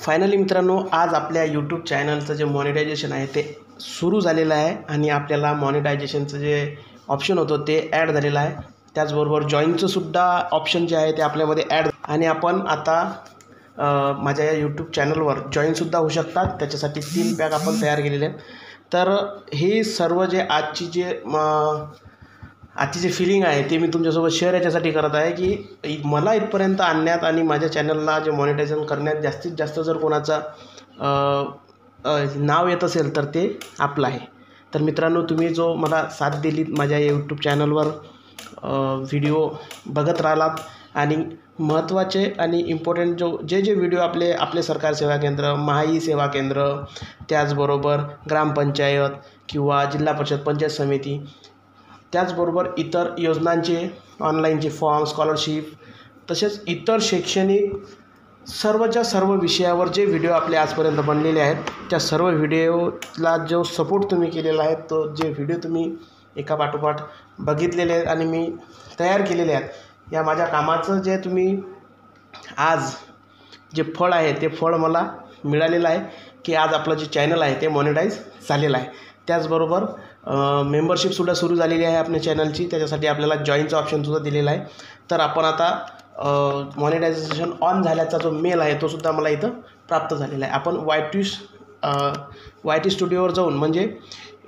Finally मित्रांनो आज आपल्या यूट्यूब चॅनलचं जे मॉनिटायझेशन आहे ते सुरू झालेलं आहे आणि आपल्याला मॉनिटायझेशनचं जे ऑप्शन होतं ते ॲड झालेलं आहे. त्याचबरोबर जॉईनचं सुद्धा ऑप्शन जे आहे ते आपल्यामध्ये ॲड आणि आपण आता माझ्या या यूट्यूब चॅनलवर जॉईनसुद्धा होऊ शकतात. त्याच्यासाठी तीन पॅक आपण तयार केलेले आहेत. तर हे सर्व जे आजची जे म, आजची जे फिलिंग आहे ते मी तुमच्यासोबत शेअर याच्यासाठी करत आहे की इ- मला इथपर्यंत आणण्यात आणि माझ्या चॅनलला जे मॉनिटायझन करण्यात जास्तीत जास्त जर कोणाचा नाव येत असेल तर ते आपलं आहे. तर मित्रांनो तुम्ही जो मला साथ दिली माझ्या यूट्यूब चॅनलवर व्हिडिओ बघत राहिलात आणि महत्त्वाचे आणि इम्पॉर्टंट जो जे जे व्हिडिओ आपले आपले सरकार सेवा केंद्र महाई सेवा केंद्र त्याचबरोबर ग्रामपंचायत किंवा जिल्हा परिषद पंचायत समिती त्याचबरोबर इतर योजनांचे ऑनलाईनचे फॉर्म स्कॉलरशिप तसेच इतर शैक्षणिक सर्वच्या सर्व विषयावर जे व्हिडिओ आपले आजपर्यंत बनलेले आहेत त्या सर्व व्हिडिओला जो सपोर्ट तुम्ही केलेला आहे तो जे व्हिडिओ तुम्ही एका पाठोपाठ बघितलेले आहेत आणि मी तयार केलेले आहेत या माझ्या कामाचं जे तुम्ही आज जे फळ आहे ते फळ मला मिळालेलं आहे की आज आपलं जे चॅनल आहे ते मॉनिटाईज झालेलं आहे. त्याचबरोबर मेंबरशिपसुद्धा सुरू झालेली आहे आपल्या चॅनलची त्याच्यासाठी आपल्याला जॉईनचा ऑप्शनसुद्धा दिलेला आहे. तर आपण आता मॉनिटायझेशन ऑन झाल्याचा जो मेल आहे तो सुद्धा मला इथं प्राप्त झालेला आहे. आपण वाय टी वाय टी स्टुडिओवर जाऊन म्हणजे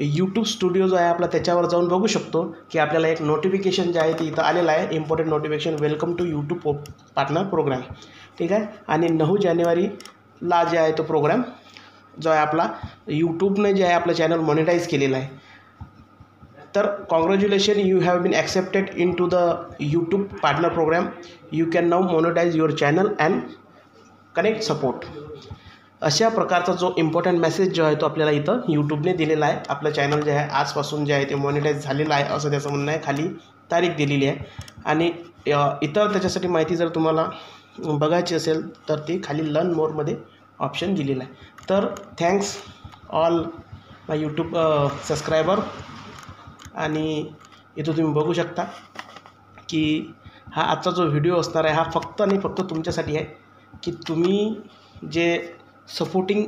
यूट्यूब स्टुडिओ जो आहे आपला त्याच्यावर जाऊन बघू शकतो की आपल्याला एक नोटिफिकेशन जे आहे ते इथं आलेलं आहे. Important notification welcome to YouTube partner program ठीक आहे? आणि नऊ जानेवारी ला जे आहे तो प्रोग्राम जो आहे आपला यूट्यूबने जे आहे आपलं चॅनल मॉनिटाईज केलेला आहे. तर congratulation you have been accepted into the YouTube partner program you can now monetize your channel and connect support अशा प्रकारचा जो इम्पॉर्टंट मेसेज जो आहे तो आपल्याला इथं यूट्यूबने दिलेला आहे. आपलं चॅनल जे आहे आजपासून जे आहे ते मॉनिटाईज झालेलं आहे असं त्याचं म्हणणं आहे. खाली तारीख दिलेली आहे. आणि इतर त्याच्यासाठी माहिती जर तुम्हाला बघायची असेल तर ती खाली लर्न मोरमध्ये ऑप्शन दिलेलं आहे. तर thanks all my YouTube subscriber आणि इथं तुम्ही बघू शकता की हा आजचा जो व्हिडिओ असणार आहे हा फक्त आणि फक्त तुमच्यासाठी आहे की तुम्ही जे सपोर्टिंग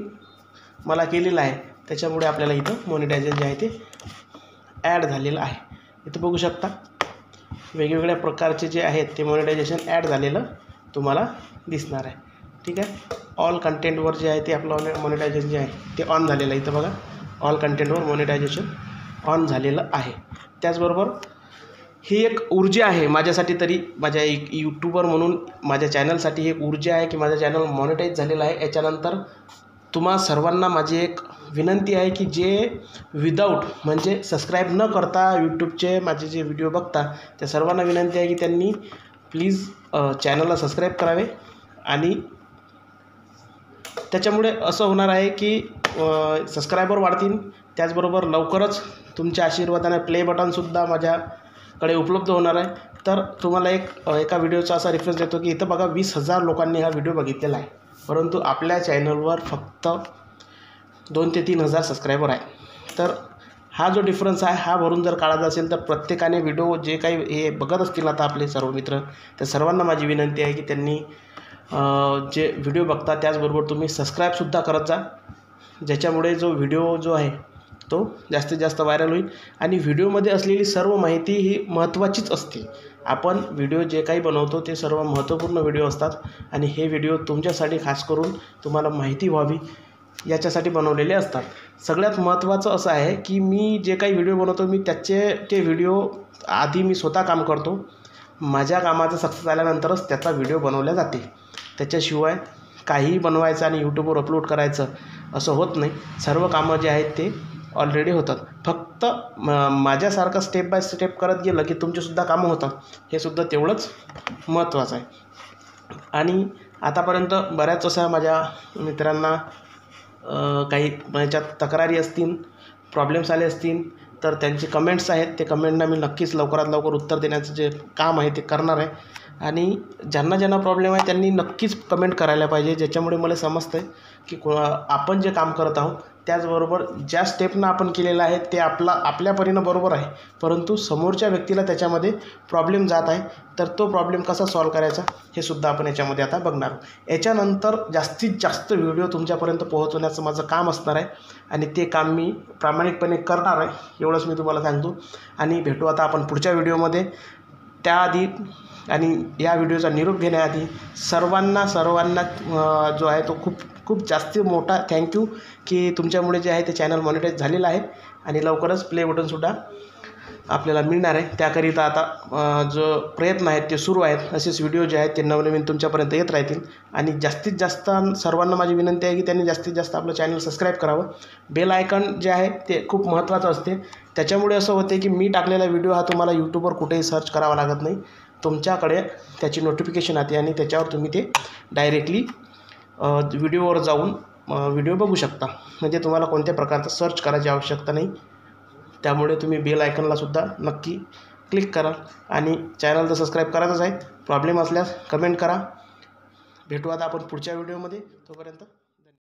मला केलेलं आहे त्याच्यामुळे आपल्याला इथं मॉनिटायझेशन जे आहे ते ॲड झालेलं आहे. इथं बघू शकता वेगवेगळ्या प्रकारचे जे आहेत ते मॉनिटायझेशन ॲड झालेलं तुम्हाला दिसणार आहे. ठीक आहे? ऑल कंटेंटवर जे आहे ते आपलं मॉनिटायझेशन जे आहे ते ऑन झालेलं आहे. इथं बघा. ऑल कंटेंटवर मॉनिटायझेशन ऑन झालेलं आहे. त्याचबरोबर ही एक ऊर्जा आहे माझ्यासाठी तरी माझ्या एक यूट्यूबर म्हणून माझ्या चॅनलसाठी एक ऊर्जा आहे की माझं चॅनल मॉनिटाईज झालेलं आहे. याच्यानंतर तुम्हा सर्वांना माझी एक विनंती आहे की जे विदाऊट म्हणजे सबस्क्राईब न करता यूट्यूबचे माझे जे व्हिडिओ बघता त्या सर्वांना विनंती आहे की त्यांनी प्लीज चॅनलला सबस्क्राईब करावे. आणि त्याच्यामुळे असं होणार आहे की सबस्क्रायबर वाढतील. त्याचबरोबर लवकरच तुमच्या आशीर्वादाने प्ले बटनसुद्धा माझ्याकडे उपलब्ध होणार आहे. तर तुम्हाला एक एका व्हिडिओचा असा रेफरन्स देतो की इथं बघा वीस हजार लोकांनी हा व्हिडिओ बघितलेला आहे. परंतु आपल्या चॅनलवर फक्त दोन ते तीन हजार सबस्क्रायबर आहे. तर हा जो डिफरन्स आहे हा भरून जर काढायचा असेल तर प्रत्येकाने व्हिडिओ जे काही हे बघत असतील आता आपले सर्व मित्र त्या सर्वांना माझी विनंती आहे की त्यांनी जे व्हिडिओ बघता त्याचबरोबर तुम्ही सबस्क्राईबसुद्धा करत जा. ज्याच्यामुळे जो व्हिडिओ जो आहे तो जास्तीत जास्त व्हायरल होईल. आणि व्हिडिओमध्ये असलेली सर्व माहिती ही महत्त्वाचीच असते. आपण व्हिडिओ जे काही बनवतो ते सर्व महत्त्वपूर्ण व्हिडिओ असतात. आणि हे व्हिडिओ तुमच्यासाठी खास करून तुम्हाला माहिती व्हावी. याच्यासाठी बनवलेले असतात. सगळ्यात महत्त्वाचं असं आहे की मी जे काही व्हिडिओ बनवतो मी त्याचे ते व्हिडिओ आधी मी स्वतः काम करतो. माझ्या कामाचं सक्सेस आल्यानंतरच त्याचा व्हिडिओ बनवला जाते. त्याच्याशिवाय काहीही बनवायचं आणि यूट्यूबवर अपलोड करायचं असं होत नाही. सर्व कामं जे आहेत ते ऑलरेडी होतात. फक्त म माझ्यासारखं स्टेप बाय स्टेप करत गेलं की तुमचेसुद्धा कामं होतात. हे सुद्धा तेवढंच महत्त्वाचं आहे. आणि आतापर्यंत बऱ्याच अशा माझ्या मित्रांना काही याच्यात तक्रारी असतील प्रॉब्लेम्स आले असतील तर त्यांचे कमेंट्स आहेत. ते कमेंटना मी नक्कीच लवकरात लवकर उत्तर देण्याचं जे काम आहे ते करणार आहे. आणि ज्यांना ज्यांना प्रॉब्लेम आहे त्यांनी नक्कीच कमेंट करायला पाहिजे ज्याच्यामुळे मला समजतं आहे की को आपण जे काम करत आहोत त्याचबरोबर ज्या स्टेपनं आपण केलेलं आहे ते आपला आपल्या परीनं बरोबर आहे. परंतु समोरच्या व्यक्तीला त्याच्यामध्ये प्रॉब्लेम जात आहे. तर तो प्रॉब्लेम कसा सॉल्व करायचा? हे सुद्धा आपण याच्यामध्ये आता बघणार आहोत. याच्यानंतर जास्तीत जास्त व्हिडिओ तुमच्यापर्यंत पोहोचवण्याचं माझं काम असणार आहे. आणि ते काम मी प्रामाणिकपणे करणार आहे. एवढंच मी तुम्हाला सांगतो. आणि भेटू आता आपण पुढच्या व्हिडिओमध्ये त्याआधी आणि या व्हिडिओचा निरोप घेण्याआधी सर्वांना सर्वांना जो आहे तो खूप खूप जास्त मोठा थँक्यू की तुमच्यामुळे जे आहे ते चॅनल मॉनिटाईज झालेलं आहे. आणि लवकरच प्ले बटनसुद्धा आपल्याला मिळणार आहे. त्याकरिता आता जो प्रयत्न आहेत ते सुरू आहेत. असेच व्हिडिओ जे आहेत ते नवनवीन तुमच्यापर्यंत येत राहतील. आणि जास्तीत जास्त सर्वांना माझी विनंती आहे की त्यांनी जास्तीत जास्त आपलं चॅनल सबस्क्राईब करावं. बेल आयकॉन जे आहे ते खूप महत्त्वाचं असते. त्याच्यामुळे असं होते की मी टाकलेला व्हिडिओ हा तुम्हाला यूट्यूबवर कुठेही सर्च करावा लागत नाही. तुमच्याकडे त्याची नोटिफिकेशन आते आणि त्याच्यावर तुम्ही ते डायरेक्टली व्हिडिओवर जाऊन व्हिडिओ बघू शकता. म्हणजे तुम्हाला कोणत्या प्रकारचं सर्च करायची आवश्यकता नाही. त्यामुळे तुम्ही बेल आयकनलासुद्धा नक्की क्लिक करा. आणि चॅनल तर सबस्क्राईब करायचंच आहे. प्रॉब्लेम असल्यास कमेंट करा. भेटू आता आपण पुढच्या व्हिडिओमध्ये तोपर्यंत